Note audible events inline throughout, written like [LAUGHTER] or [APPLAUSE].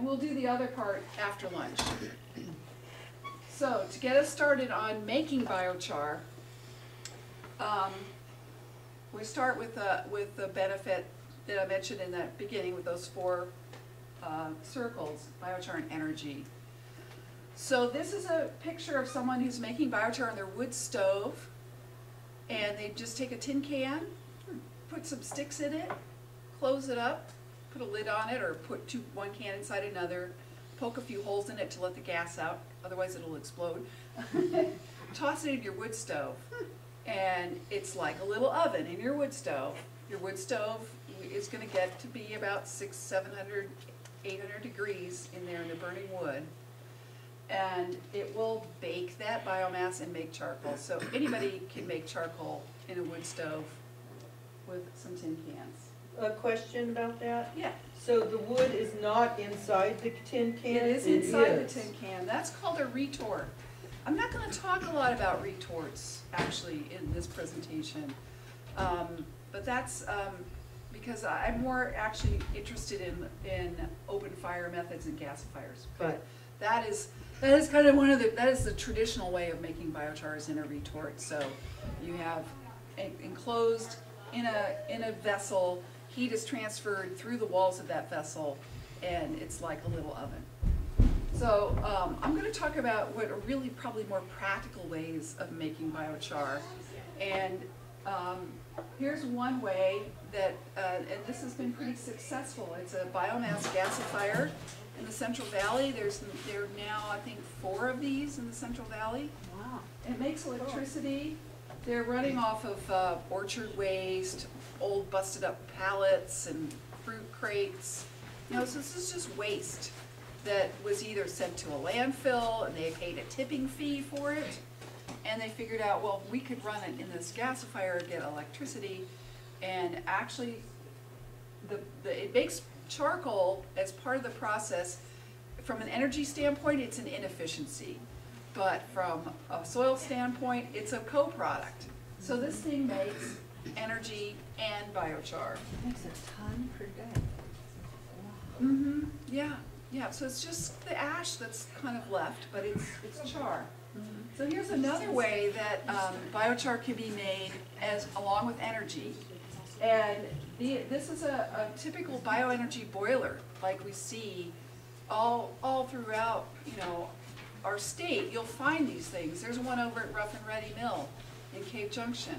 and we'll do the other part after lunch. So, to get us started on making biochar, um, we start with the, with the benefit that I mentioned in the beginning with those four uh, circles, biochar and energy. So this is a picture of someone who's making biochar on their wood stove. And they just take a tin can, put some sticks in it, close it up, put a lid on it, or put two, one can inside another, poke a few holes in it to let the gas out, otherwise it'll explode. [LAUGHS] Toss it in your wood stove, and it's like a little oven in your wood stove. Your wood stove is gonna get to be about six, seven hundred, eight hundred degrees in there in the burning wood. And it will bake that biomass and make charcoal, so anybody can make charcoal in a wood stove with some tin cans. A question about that? Yeah, So the wood is not inside the tin can? it is inside the tin can, that's called a retort. I'm not gonna talk a lot about retorts, actually, in this presentation. Um, but that's, um, because I'm more actually interested in, in open fire methods and gasifiers. But that is, that is kind of one of the, that is the traditional way of making biochar is in a retort. So you have enclosed in a, in a vessel, heat is transferred through the walls of that vessel, and it's like a little oven. So, um, I'm gonna talk about what are really probably more practical ways of making biochar. And, um, here's one way that, uh, and this has been pretty successful. It's a biomass gasifier in the Central Valley. There's, there are now, I think, four of these in the Central Valley. Wow. It makes electricity. They're running off of uh, orchard waste, old busted up pallets and fruit crates. You know, so this is just waste that was either sent to a landfill and they paid a tipping fee for it. And they figured out, well, we could run it in this gasifier, get electricity, and actually, the, the, it makes charcoal as part of the process. From an energy standpoint, it's an inefficiency. But from a soil standpoint, it's a co-product. So this thing makes energy and biochar. It Makes a ton per day. Mm-hmm, yeah, yeah, so it's just the ash that's kind of left, but it's, it's char. So here's another way that, um, biochar can be made as, along with energy. And the, this is a, a typical bioenergy boiler, like we see all, all throughout, you know, our state. You'll find these things. There's one over at Rough and Ready Mill in Cave Junction.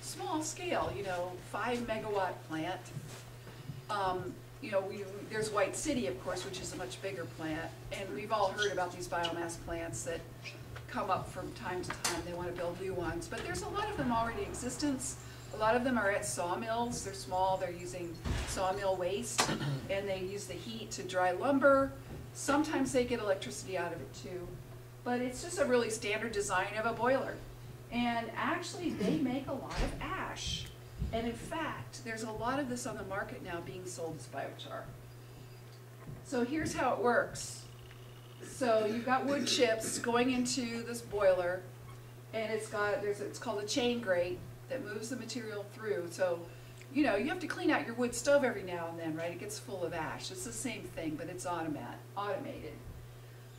Small scale, you know, five megawatt plant. Um, you know, we, there's White City, of course, which is a much bigger plant, and we've all heard about these biomass plants that come up from time to time, they wanna build new ones, but there's a lot of them already in existence. A lot of them are at sawmills, they're small, they're using sawmill waste, and they use the heat to dry lumber. Sometimes they get electricity out of it too, but it's just a really standard design of a boiler. And actually, they hmm. make a lot of ash. And in fact, there's a lot of this on the market now being sold as biochar. So here's how it works. So you've got wood chips going into this boiler, and it's got, there's, it's called a chain grate that moves the material through. So, you know, you have to clean out your wood stove every now and then, right? It gets full of ash. It's the same thing, but it's automat, automated.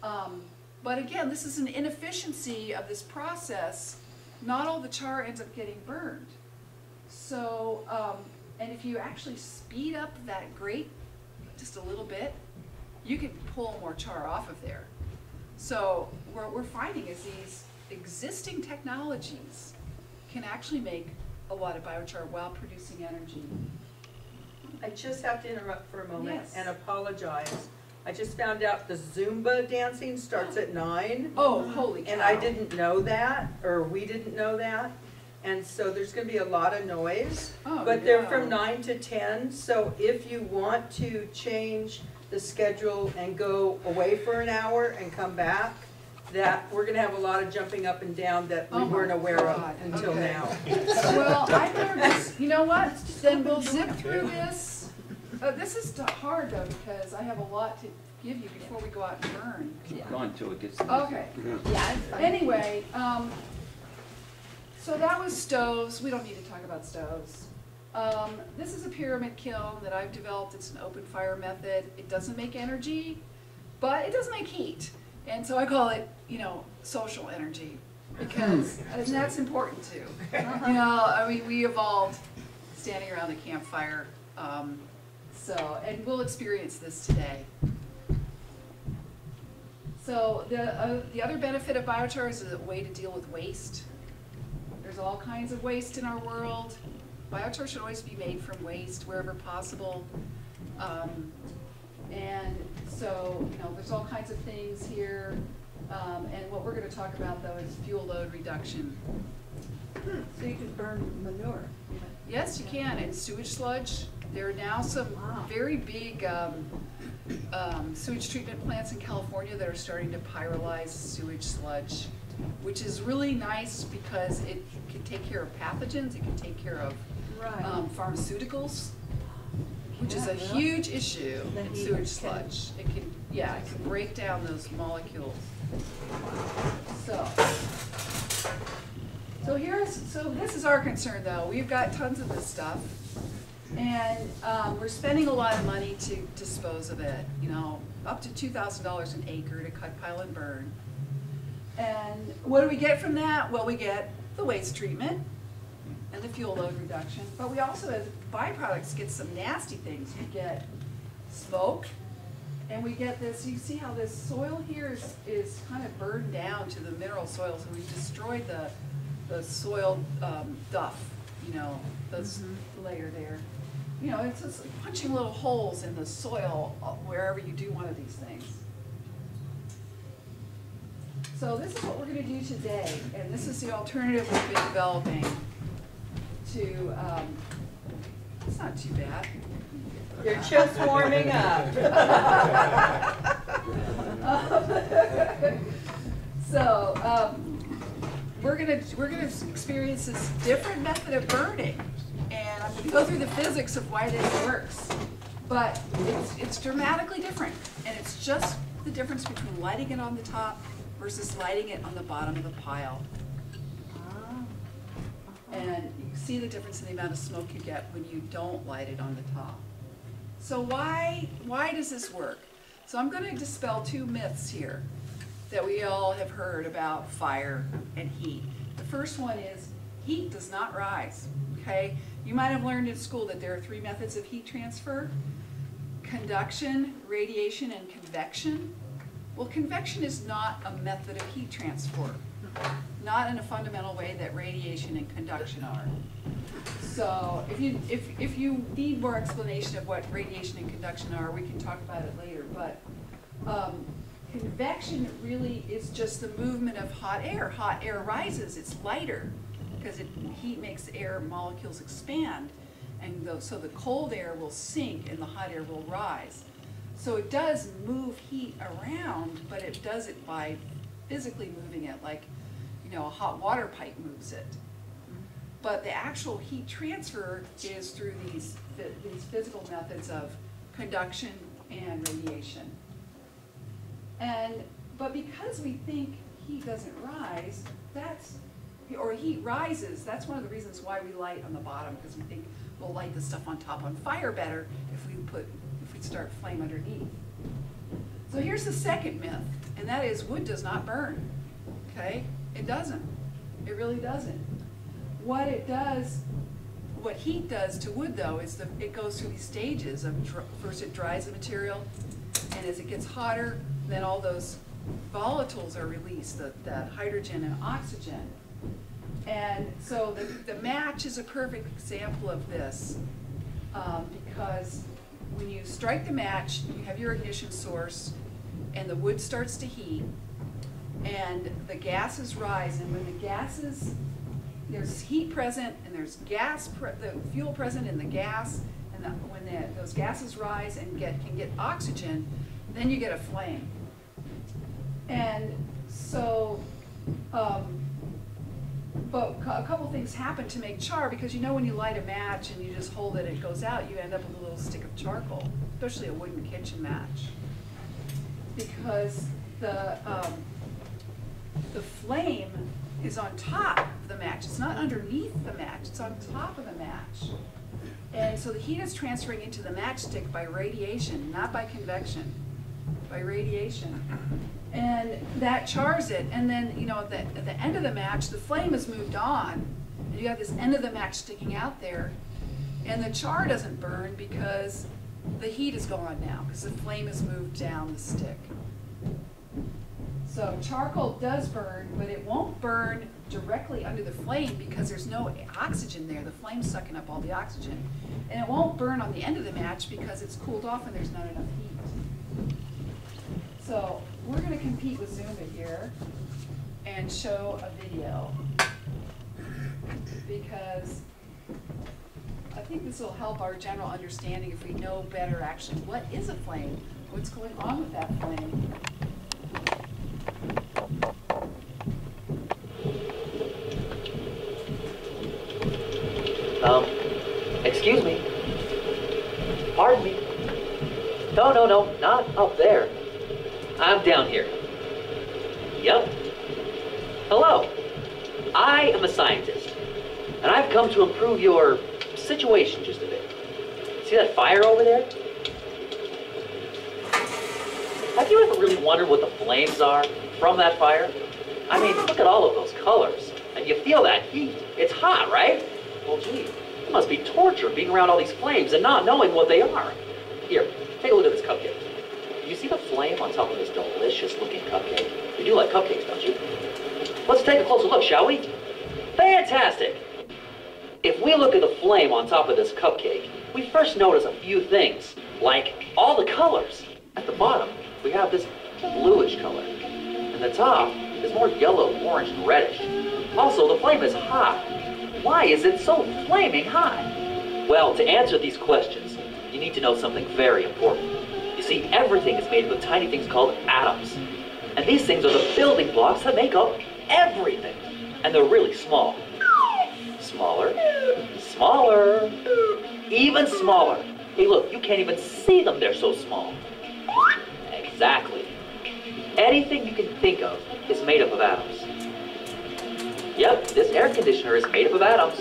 Um, but again, this is an inefficiency of this process. Not all the char ends up getting burned. So, um, and if you actually speed up that grate just a little bit, you can pull more char off of there. So what we're finding is these existing technologies can actually make a lot of biochar while producing energy. I just have to interrupt for a moment Yes. and apologize. I just found out the Zumba dancing starts at nine. Oh, holy cow. And I didn't know that, or we didn't know that. And so there's gonna be a lot of noise. Oh, But they're from nine to ten, so if you want to change the schedule and go away for an hour and come back, that, we're gonna have a lot of jumping up and down that we Oh my weren't aware of until okay. now. Well, I better just, you know what, then we'll zip through this. Uh, this is t- hard though, because I have a lot to give you before we go out and burn. Keep going till it gets. Okay. Yeah, it's fine. Anyway, um, so that was stoves, we don't need to talk about stoves. Um, this is a pyramid kiln that I've developed, it's an open fire method, it doesn't make energy, but it does make heat. And so I call it, you know, social energy because [LAUGHS] and that's important too. You know, I mean, we evolved standing around the campfire. Um, so, and we'll experience this today. So the, uh, the other benefit of biochar is a way to deal with waste. There's all kinds of waste in our world. Biochar should always be made from waste wherever possible. Um, and so, you know, there's all kinds of things here. Um, and what we're gonna talk about though is fuel load reduction. So you can burn manure. Yes, you can, and sewage sludge. There are now some Wow. very big um, um, sewage treatment plants in California that are starting to pyrolyze sewage sludge, which is really nice because it can take care of pathogens, it can take care of um, pharmaceuticals, which is a huge issue in sewage sludge. It can, yeah, it can break down those molecules. So, so here's, so this is our concern though, we've got tons of this stuff. And, um, we're spending a lot of money to dispose of it, you know, up to two thousand dollars an acre to cut, pile and burn. And what do we get from that? Well, we get the waste treatment and the fuel load reduction, but we also, as byproducts, get some nasty things. We get smoke, and we get this, you see how this soil here is, is kind of burned down to the mineral soil, so we've destroyed the, the soil, um, duff, you know, this layer there. You know, it's just punching little holes in the soil uh, wherever you do one of these things. So this is what we're gonna do today, and this is the alternative we've been developing to, um, it's not too bad. You're just warming up. [LAUGHS] [LAUGHS] So, um, we're gonna, we're gonna experience this different method of burning, and I'm gonna go through the physics of why this works. But it's, it's dramatically different, and it's just the difference between lighting it on the top versus lighting it on the bottom of the pile. And you can see the difference in the amount of smoke you get when you don't light it on the top. So why, why does this work? So I'm gonna dispel two myths here that we all have heard about fire and heat. The first one is heat does not rise, okay? You might have learned in school that there are three methods of heat transfer. Conduction, radiation, and convection. Well, convection is not a method of heat transfer, not in a fundamental way that radiation and conduction are. So if you, if, if you need more explanation of what radiation and conduction are, we can talk about it later, but, um, convection really is just the movement of hot air. Hot air rises, it's lighter, because it, heat makes air molecules expand. And tho- so the cold air will sink and the hot air will rise. So it does move heat around, but it does it by physically moving it, like, know, a hot water pipe moves it. But the actual heat transfer is through these, these physical methods of conduction and radiation. And, but because we think heat doesn't rise, that's, or heat rises, that's one of the reasons why we light on the bottom, because we think we'll light the stuff on top on fire better if we put, if we start flame underneath. So here's the second myth, and that is wood does not burn, okay? It doesn't, it really doesn't. What it does, what heat does to wood though, is the, it goes through these stages of, first it dries the material, and as it gets hotter, then all those volatiles are released, the, that hydrogen and oxygen. And so the, the match is a perfect example of this, um, because when you strike the match, you have your ignition source, and the wood starts to heat, and the gases rise, and when the gases, there's heat present, and there's gas, the fuel present in the gas, and the, when the, those gases rise and get, can get oxygen, then you get a flame. And so, um, but a couple things happen to make char, because you know when you light a match and you just hold it, it goes out, you end up with a little stick of charcoal, especially a wooden kitchen match. Because the, um, the flame is on top of the match, it's not underneath the match, it's on top of the match. And so the heat is transferring into the matchstick by radiation, not by convection. by radiation. And that chars it, and then, you know, at the, at the end of the match, the flame has moved on, and you got this end of the match sticking out there, and the char doesn't burn because the heat is gone now, because the flame has moved down the stick. So charcoal does burn, but it won't burn directly under the flame because there's no oxygen there. The flame's sucking up all the oxygen. And it won't burn on the end of the match because it's cooled off and there's not enough heat. So we're gonna compete with Zumba here and show a video. Because I think this will help our general understanding if we know better actually what is a flame, what's going on with that flame. Um, excuse me. Pardon me. No, no, no, not up there. I'm down here. Yep. Hello. I am a scientist, and I've come to improve your situation just a bit. See that fire over there? Have you ever really wondered what the flames are from that fire? I mean, look at all of those colors, and you feel that heat. It's hot, right? Well, gee, it must be torture being around all these flames and not knowing what they are. Here, take a look at this cupcake. You see the flame on top of this delicious looking cupcake? You do like cupcakes, don't you? Let's take a closer look, shall we? Fantastic! If we look at the flame on top of this cupcake, we first notice a few things, like all the colors. At the bottom, we have this bluish color. And the top is more yellow, orange, and reddish. Also, the flame is hot. Why is it so flaming hot? Well, to answer these questions, you need to know something very important. You see, everything is made of tiny things called atoms. And these things are the building blocks that make up everything. And they're really small. Smaller, smaller, even smaller. Hey, look, you can't even see them, they're so small. Exactly. Anything you can think of is made up of atoms. Yep, this air conditioner is made up of atoms.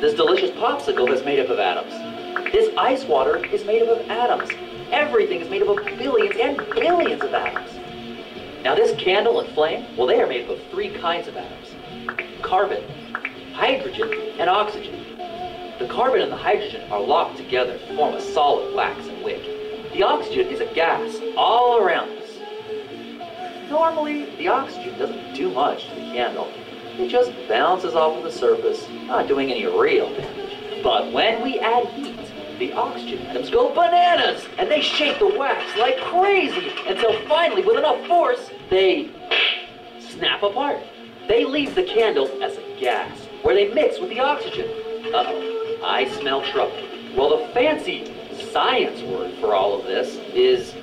This delicious popsicle is made up of atoms. This ice water is made up of atoms. Everything is made up of billions and billions of atoms. Now this candle and flame, well they are made up of three kinds of atoms. Carbon, hydrogen, and oxygen. The carbon and the hydrogen are locked together to form a solid wax and wick. The oxygen is a gas all around us. Normally, the oxygen doesn't do much to the candle. It just bounces off of the surface, not doing any real damage. But when we add heat, the oxygen atoms go bananas, and they shake the wax like crazy until finally, with enough force, they snap apart. They leave the candle as a gas, where they mix with the oxygen. Uh-oh, I smell trouble. Well, the fancy science word for all of this is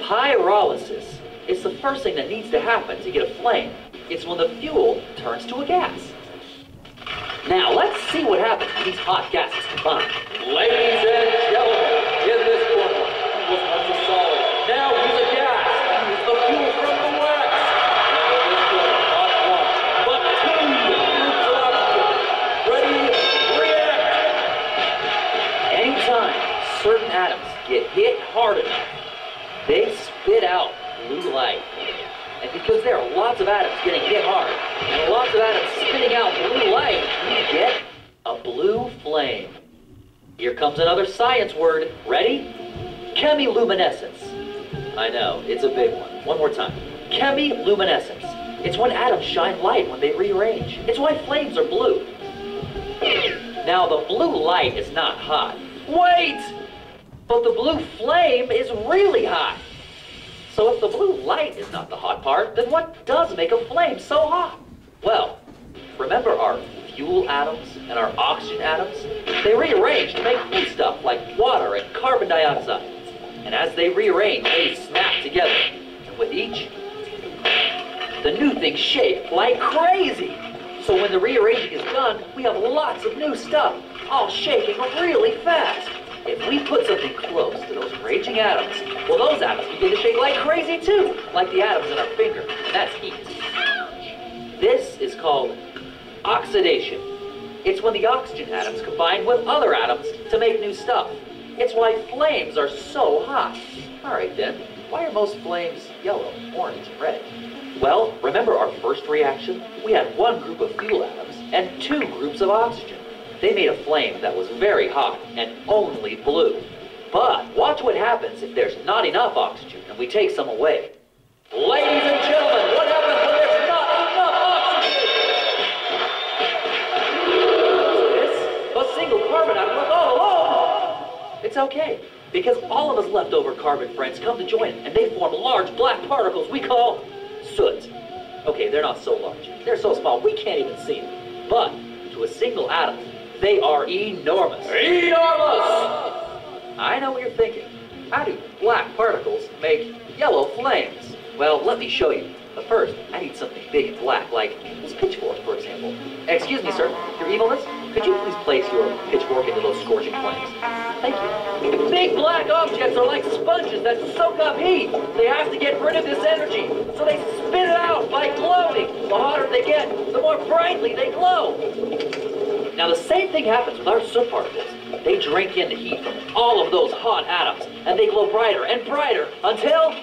pyrolysis. It's the first thing that needs to happen to get a flame. It's when the fuel turns to a gas. Now, let's see what happens when these hot gases combine. Ladies and gentlemen, in this he was. Now he's a gas. He's fuel from the wax. Now this one, but. Ready, react. Anytime certain atoms get hit hard enough, they spit out blue light. And because there are lots of atoms getting hit hard, and lots of atoms spitting out blue light, you get a blue flame. Here comes another science word. Ready? Chemiluminescence. I know, it's a big one. One more time. Chemiluminescence. It's when atoms shine light when they rearrange. It's why flames are blue. Now, the blue light is not hot. Wait! But the blue flame is really hot. So if the blue light is not the hot part, then what does make a flame so hot? Well, remember our fuel atoms and our oxygen atoms? They rearrange to make new stuff like water and carbon dioxide. And as they rearrange, they snap together. And with each, the new things shake like crazy. So when the rearranging is done, we have lots of new stuff, all shaking really fast. If we put something close to those raging atoms, well, those atoms begin to shake like crazy too, like the atoms in our finger, and that's heat. This is called oxidation. It's when the oxygen atoms combine with other atoms to make new stuff. It's why flames are so hot. All right then, why are most flames yellow, orange, and red? Well, remember our first reaction? We had one group of fuel atoms and two groups of oxygen. They made a flame that was very hot and only blue. But watch what happens if there's not enough oxygen and we take some away. Ladies and gentlemen, what happens when there's It's okay, because all of us leftover carbon friends come to join and they form large black particles we call soot. Okay, they're not so large. They're so small we can't even see them. But to a single atom, they are enormous. Enormous! I know what you're thinking. How do black particles make yellow flames? Well, let me show you. But first, I need something big and black, like this pitchfork, for example. Excuse me, sir. Your evilness? Could you please place your pitchfork into those scorching flames? Thank you. Big black objects are like sponges that soak up heat. They have to get rid of this energy, so they spit it out by glowing. The hotter they get, the more brightly they glow. Now the same thing happens with our soot particles. They drink in the heat from all of those hot atoms, and they glow brighter and brighter until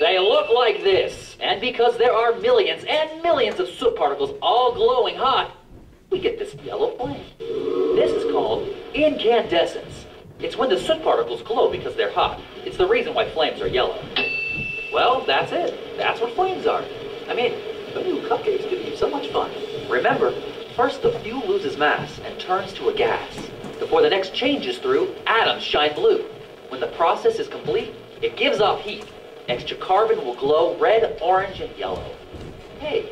they look like this. And because there are millions and millions of soot particles all glowing hot, we get this yellow flame. This is called incandescence. It's when the soot particles glow because they're hot. It's the reason why flames are yellow. Well, that's it. That's what flames are. I mean, who knew cupcakes could be so much fun? Remember, first the fuel loses mass and turns to a gas. Before the next changes through, atoms shine blue. When the process is complete, it gives off heat. Extra carbon will glow red, orange, and yellow. Hey,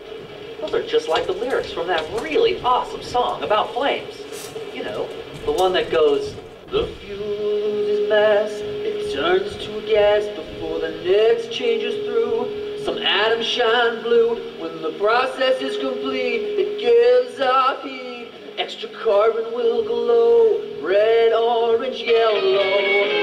those are just like the lyrics from that really awesome song about flames. You know, the one that goes, The fuel is mass, it turns to a gas before the next changes through. Some atoms shine blue, when the process is complete, it gives off heat. Extra carbon will glow, red, orange, yellow.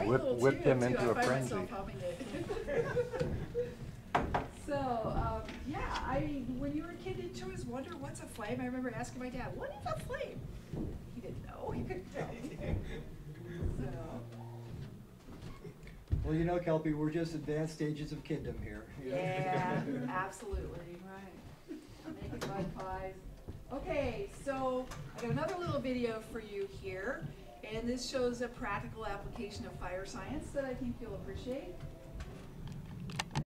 It's a whip- whip them too. into I a find frenzy. myself. [LAUGHS] So, um, yeah, I, mean when you were a kid, didn't you always wonder what's a flame? I remember asking my dad, what is a flame? He didn't know, he couldn't tell me. [LAUGHS] So, Well, you know, Kelpie, we're just advanced stages of kingdom here. you? [LAUGHS] Yeah, absolutely, right. Making mud pies. Okay, so I got another little video for you here, and this shows a practical application of fire science that I think you'll appreciate.